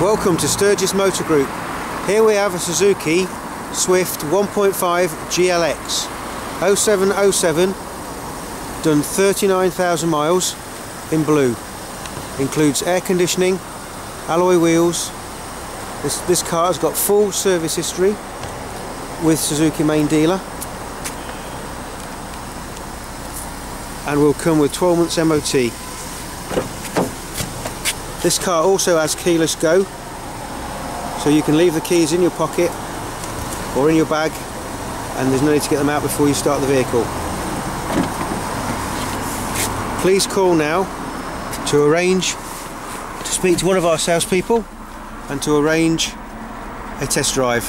Welcome to Sturgess Motor Group. Here we have a Suzuki Swift 1.5 GLX 0707 done 39,000 miles in blue. Includes air conditioning, alloy wheels. This, this car has got full service history with Suzuki main dealer and will come with 12 months MOT. This car also has keyless go, so you can leave the keys in your pocket or in your bag and there's no need to get them out before you start the vehicle. Please call now to arrange to speak to one of our salespeople and to arrange a test drive.